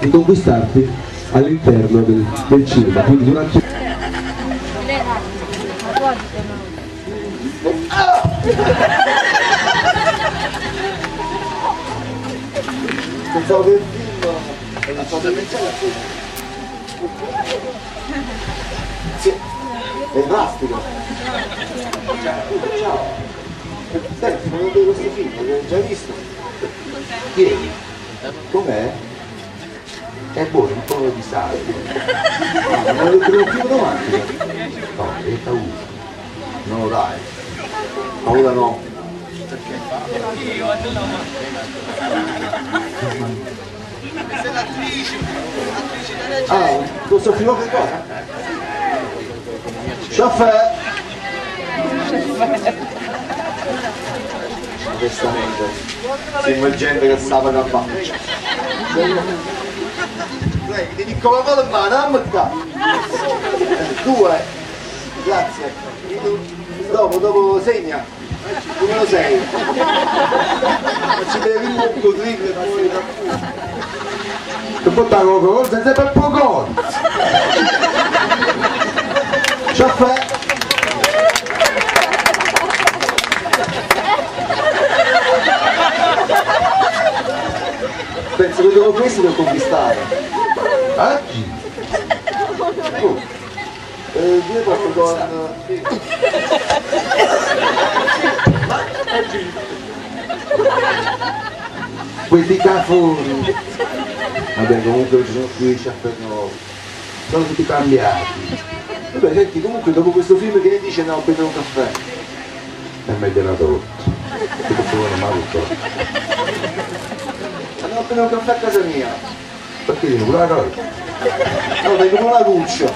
di conquistarti all'interno del, del cinema, quindi durante Pensavo che il film assolutamente Sì, è drastico. Ciao. Senti, non vedo questo film, l'hai già visto? Ieri. Com'è? È buono, un po' di sale. No, non lo trovo più romantico. No, è paura. No, dai. Paura no. Ah, questo film che cosa? Chauffeur! Onestamente, sembra gente che stava da faccia. Lei, ti dico la mano in mano, ammetta! Due, grazie. Dopo, dopo segna. Numero 6. Ci deve un po' dribbler poi da che porta Coca-Cola senza per poco Caffè! Penso che dopo questo devo conquistare. oggi Oh. Eh, due porto con... quelli cafoni. Vabbè comunque ci sono qui i nuovi sono tutti cambiati. Vabbè, senti, comunque dopo questo film che ne dice? Andiamo a prendere un caffè? e meglio la torta ti posso fare male vanno a prendere un caffè a casa mia. Perché io? Pure la calda? No, vengo la doccia.